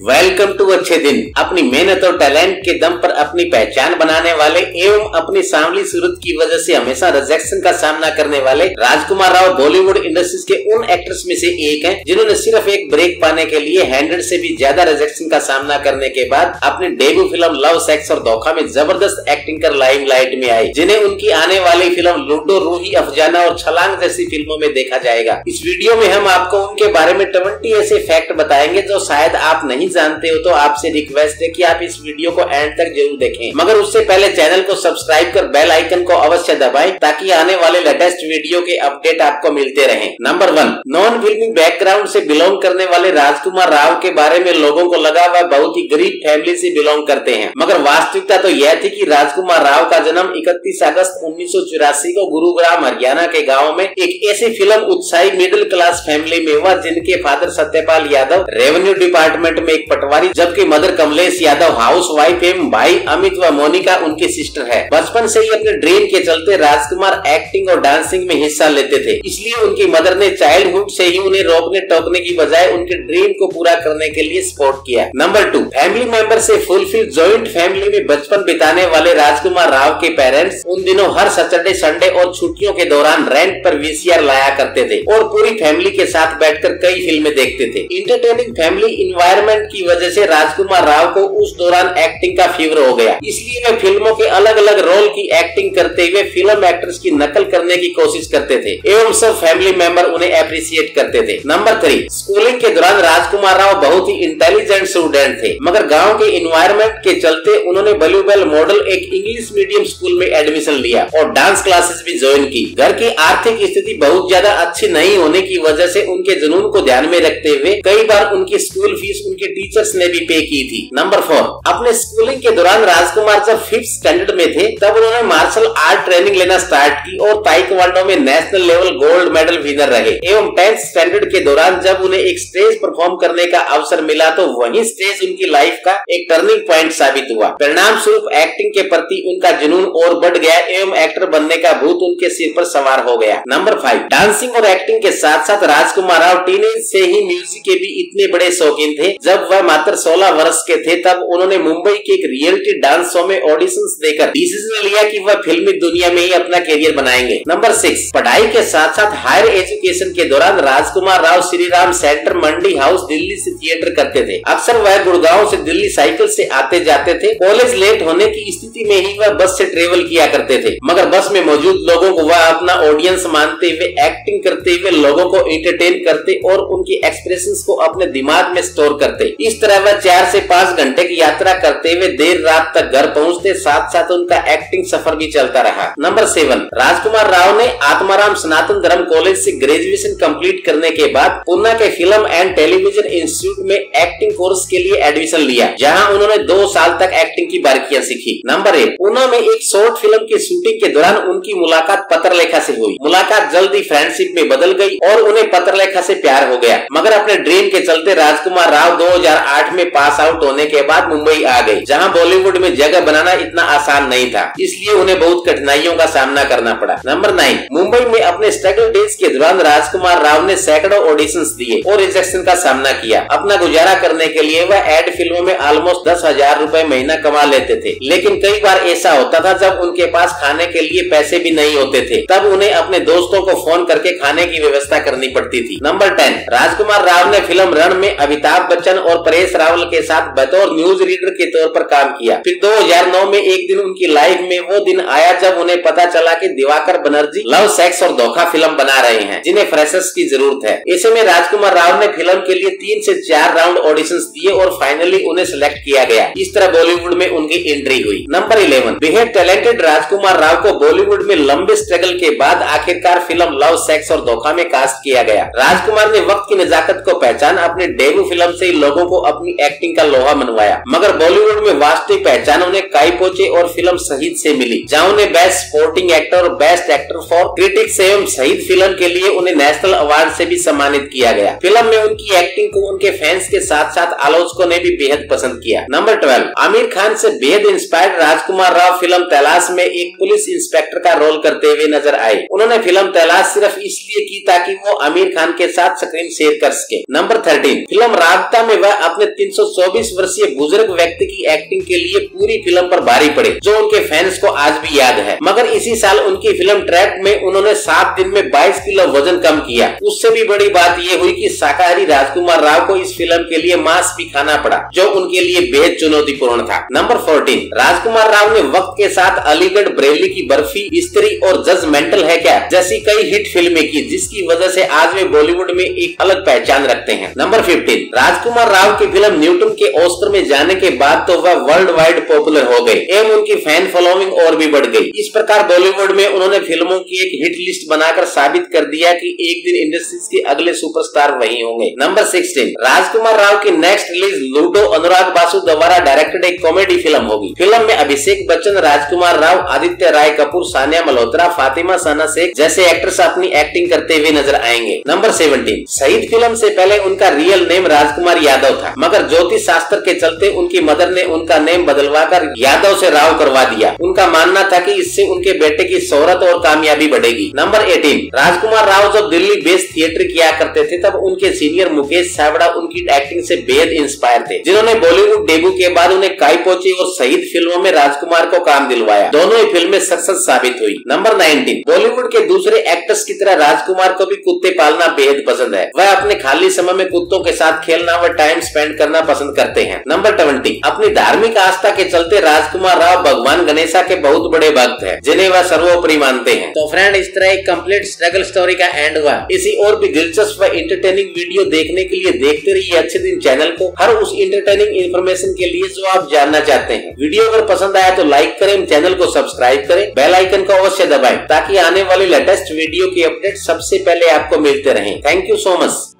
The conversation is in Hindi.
वेलकम टू अच्छे दिन। अपनी मेहनत और टैलेंट के दम पर अपनी पहचान बनाने वाले एवं अपनी सांवली सूरत की वजह से हमेशा रिजेक्शन का सामना करने वाले राजकुमार राव बॉलीवुड इंडस्ट्रीज़ के उन एक्टर्स में से एक हैं, जिन्होंने सिर्फ़ एक ब्रेक पाने के लिए हंड्रेड से भी ज़्यादा रिजेक्शन का सामना करने के बाद अपनी डेब्यू फ़िल्म लव सेक्स और धोखा में ज़बरदस्त एक्टिंग कर लाइम लाइट में आई जिन्हें उनकी आने वाली फ़िल्म लूडो रूही अफजाना और छलांग जैसी फ़िल्मों में देखा जाएगा। इस वीडियो में हम आपको उनके बारे में ट्वेंटी ऐसे फैक्ट बताएँगे जो शायद आप नहीं जानते हो तो आपसे रिक्वेस्ट है कि आप इस वीडियो को एंड तक ज़रूर देखें। मगर उससे पहले चैनल को सब्सक्राइब कर बेल आइकन को अवश्य दबाएँ ताकि आने वाले लेटेस्ट वीडियो के अपडेट आपको मिलते रहे। नंबर वन नॉन फिल्मी बैकग्राउंड से बिलोंग करने वाले राजकुमार राव के बारे में लोगों को लगा वह बहुत ही गरीब फैमिली से बिलोंग करते हैं। मगर वास्तविकता तो यह थी की राजकुमार राव का जन्म इकतीस अगस्त उन्नीस सौ चौरासी को गुरुग्राम, हरियाणा के गाँव में एक ऐसी फ़िल्म उत्साही मिडिल क्लास फैमिली में हुआ जिनके father Satyapal Yadav revenue department में एक पटवारी, जबकि mother Kamlesh Yadav housewife एवं भाई अमित व मोनिका उनकी सिस्टर है। बचपन से ही अपने ड्रीम के चलते राजकुमार एक्टिंग और डांसिंग में हिस्सा लेते थे। इसलिए उनकी मदर ने चाइल्डहुड से ही उन्हें रोकने टोकने की बजाय उनके ड्रीम को पूरा करने के लिए सपोर्ट किया। नंबर टू फैमिली मेंबर से फुलफिल ज्वाइंट फैमिली में बचपन बिताने वाले राजकुमार राव के पेरेंट्स उन दिनों हर सैटरडे संडे और छुट्टियों के दौरान रेंट पर वीसीआर लाया करते थे और पूरी फैमिली के साथ बैठकर कई फ़िल्में देखते थे। इंटरटेनिंग फैमिली इन्वायरमेंट की वजह से राजकुमार राव को उस दौरान एक्टिंग का फीवर हो गया। इसलिए वे फ़िल्मों के अलग अलग रोल की एक्टिंग करते हुए फ़िल्म एक्टर्स की नकल करने की कोशिश करते थे, एवं सब फैमिली मेंबर उन्हें अप्रिशिएट करते थे। नंबर थ्री स्कूलिंग के दौरान राजकुमार राव बहुत ही इंटेलिजेंट स्टूडेंट थे, मगर गाँव के इन्वायरमेंट के चलते उन्होंने बल्यूबेल मॉडल एक इंग्लिश मीडियम स्कूल में एडमिशन लिया और डांस क्लासेस भी ज्वाइन की। घर की आर्थिक स्थिति बहुत ज़्यादा अच्छी नहीं होने की वजह से उनके जुनून को ध्यान में रखते हुए कई बार उनकी स्कूल फ़ीस उनके टीचर्स ने भी पे की थी। नंबर फोर अपने स्कूलिंग के दौरान राजकुमार जब फिफ्थ स्टैंडर्ड में थे, तब उन्होंने मार्शल आर्ट ट्रेनिंग लेना स्टार्ट की और ताइक्वांडो में national level gold medal winner रहे। एवं टेंथ स्टैंडर्ड के दौरान जब उन्हें एक स्टेज परफॉर्म करने का अवसर मिला तो वही स्टेज उनकी लाइफ का एक टर्निंग पॉइंट साबित हुआ। परिणाम स्वरूप एक्टिंग के प्रति उनका जुनून और बढ़ गया एवं एक्टर बनने का भूत उनके सिर पर सवार हो गया। नंबर फाइव डांसिंग और एक्टिंग के साथ साथ राजकुमार राव टीनेज से ही म्यूज़िक के भी इतने बड़े शौकीन थे, जब वह मात्र 16 वर्ष के थे, तब उन्होंने मुंबई के एक रियलिटी डांस शो में ऑडिशन देकर डिसीज़न लिया कि वह फिल्मी दुनिया में ही अपना करियर बनाएँगे। नंबर सिक्स पढ़ाई के साथ साथ हायर एजुकेशन के दौरान राजकुमार राव श्री राम सेंटर मंडी हाउस दिल्ली ऐसी थिएटर करते थे। अक्सर वह गुड़गांव से दिल्ली साइकिल ऐसी आते जाते थे। कॉलेज लेट होने की स्थिति में ही वह बस ऐसी ट्रेवल किया करते थे। मगर बस में मौजूद लोगों को वह अपना ऑडियंस मानते हुए एक्टिंग करते हुए लोगों को इंटरटेन करते और उनकी एक्सप्रेशन को अपने दिमाग में स्टोर करते। इस तरह वह चार से पाँच घंटे की यात्रा करते हुए देर रात तक घर पहुँचते साथ साथ उनका एक्टिंग सफ़र भी चलता रहा। नंबर सेवन राजकुमार राव ने आत्माराम सनातन धर्म कॉलेज से ग्रेजुएशन कंप्लीट करने के बाद पुणे के फ़िल्म एंड टेलीविज़न इंस्टीट्यूट में एक्टिंग कोर्स के लिए एडमिशन लिया, जहाँ उन्होंने दो साल तक एक्टिंग की बारीकियाँ सीखी। नंबर एट पुणे में एक शॉर्ट फ़िल्म की शूटिंग के दौरान उनकी मुलाकात पत्र लेखा से हुई। मुलाकात जल्दी फ्रेंडशिप में बदल गई और उन्हें पत्र लेखा से प्यार हो गया। मगर अपने ड्रीम के चलते राजकुमार राव 2008 में पास आउट होने के बाद मुंबई आ गई, जहाँ बॉलीवुड में जगह बनाना इतना आसान नहीं था। इसलिए उन्हें बहुत कठिनाइयों का सामना करना पड़ा। नंबर नाइन, मुंबई में अपने स्ट्रगल डेज़ के दौरान राजकुमार राव ने सैकड़ों ऑडिशन दिए और रिजेक्शन का सामना किया। अपना गुजारा करने के लिए वह एड फ़िल्मों में ऑलमोस्ट दस हज़ार रूपए महीना कमा लेते थे। लेकिन कई बार ऐसा होता था, जब उनके पास खाने के लिए पैसे भी नहीं होते थे, तब उन्हें अपने दोस्तों को फ़ोन करके खाने की व्यवस्था करनी पड़ती थी। नंबर टेन, राजकुमार राव ने फ़िल्म रण में अमिताभ बच्चन और परेश रावल के साथ बतौर न्यूज़ रीडर के तौर पर काम किया। फिर 2009 में एक दिन उनकी लाइफ में वो दिन आया जब उन्हें पता चला कि दिवाकर बनर्जी लव सेक्स और धोखा फ़िल्म बना रहे हैं, जिन्हें फ्रेशर्स की ज़रूरत है। ऐसे में राजकुमार राव ने फ़िल्म के लिए तीन से चार राउंड ऑडिशन दिए और फाइनली उन्हें सिलेक्ट किया गया। इस तरह बॉलीवुड में उनकी एंट्री हुई। नंबर इलेवन बेहद टैलेंटेड राजकुमार राव को बॉलीवुड में लंबे स्ट्रगल के बाद आखिरकार फ़िल्म लव सेक्स और धोखा में कास्ट किया गया। राजकुमार ने वक्त की नजाकत को पहचान, अपने डेब्यू फ़िल्म से लोगों को अपनी एक्टिंग का लोहा मनवाया। मगर बॉलीवुड में वास्तविक पहचान उन्हें काई पोचे और फ़िल्म शहीद से मिली, जहाँ उन्हें बेस्ट स्पोर्टिंग एक्टर और बेस्ट एक्टर फॉर क्रिटिक्स एवं शहीद फ़िल्म के लिए उन्हें नेशनल अवार्ड से भी सम्मानित किया गया। फ़िल्म में उनकी एक्टिंग को उनके फैंस के साथ साथ आलोचकों ने भी बेहद पसंद किया। नंबर ट्वेल्व आमिर खान से बेहद इंस्पायर्ड राजकुमार राव फ़िल्म तलाश में एक पुलिस इंस्पेक्टर का रोल करते हुए नज़र आए। उन्होंने फ़िल्म तलाश सिर्फ़ इसलिए की ताकि वो आमिर खान के साथ स्क्रीन शेयर कर सके। नंबर थर्टीन फ़िल्म राबता में वह वह अपने 324 वर्षीय बुज़ुर्ग व्यक्ति की एक्टिंग के लिए पूरी फ़िल्म पर भारी पड़े, जो उनके फैंस को आज भी याद है। मगर इसी साल उनकी फ़िल्म ट्रैप में उन्होंने सात दिन में 22 किलो वज़न कम किया। उससे भी बड़ी बात ये हुई की शाकाहारी राजकुमार राव को इस फ़िल्म के लिए मांस भी खाना पड़ा, जो उनके लिए बेहद चुनौतीपूर्ण था। नंबर फोर्टीन राजकुमार राव ने वक्त के साथ अलीगढ़ बरेली की बर्फ़ी, स्त्री और जजमेंटल है क्या, जैसी कई हिट फ़िल्में की, जिसकी वजह से आज वे बॉलीवुड में एक अलग पहचान रखते हैं। नंबर फिफ्टीन राजकुमार राव की फ़िल्म न्यूटन के ऑस्कर में जाने के बाद तो वह वर्ल्ड वाइड पॉपुलर हो गए एवं उनकी फ़ैन फॉलोइंग और भी बढ़ गई। इस प्रकार बॉलीवुड में उन्होंने फ़िल्मों की एक हिट लिस्ट बनाकर साबित कर दिया कि एक दिन इंडस्ट्रीज़ के अगले सुपरस्टार वही होंगे। नंबर सिक्सटीन राजकुमार राव की नेक्स्ट रिलीज़ लूडो अनुराग बासु द्वारा डायरेक्टेड एक कॉमेडी फ़िल्म होगी। फ़िल्म में अभिषेक बच्चन, राजकुमार राव, आदित्य राय कपूर, सानिया मल्होत्रा, फातिमा साना शेख जैसे एक्ट्रेस अपनी एक्टिंग करते हुए नज़र आएँगे। नंबर सेवेंटीन शहीद फ़िल्म ऐसी पहले उनका रियल नेम राजकुमार यादव था। मगर ज्योतिष शास्त्र के चलते उनकी मदर ने उनका नेम बदलवाकर यादव से राव करवा दिया। उनका मानना था कि इससे उनके बेटे की शोहरत और कामयाबी बढ़ेगी। नंबर 18 राजकुमार राव जब दिल्ली बेस थिएटर किया करते थे, तब उनके सीनियर मुकेश सावड़ा उनकी एक्टिंग से बेहद इंस्पायर थे, जिन्होंने बॉलीवुड डेब्यू के बाद उन्हें काई पोची और शहीद फ़िल्मों में राजकुमार को काम दिलवाया। दोनों ही फ़िल्में सक्सेस साबित हुई। Number nineteen. बॉलीवुड के दूसरे एक्टर्स की तरह राजकुमार को भी कुत्ते पालना बेहद पसंद है। वह अपने खाली समय में कुत्तों के साथ खेलना व टाइम स्पेंड करना पसंद करते हैं। नंबर ट्वेंटी अपनी धार्मिक आस्था के चलते राजकुमार राव भगवान गणेशा के बहुत बड़े भक्त है जिन्हें वह सर्वोपरि मानते हैं। तो फ्रेंड इस तरह एक कंप्लीट स्ट्रगल स्टोरी का एंड हुआ। इसी और भी दिलचस्प व इंटरटेनिंग वीडियो देखने के लिए देखते रहिए अच्छे दिन चैनल को। हर उस इंटरटेनिंग इन्फॉर्मेशन के लिए जो आप जानना चाहते हैं। वीडियो अगर पसंद आया तो लाइक करें चैनल को सब्सक्राइब करें बेल आइकन को अवश्य दबाएँ ताकि आने वाली लेटेस्ट वीडियो की अपडेट सबसे पहले आपको मिलते रहे। Thank you so much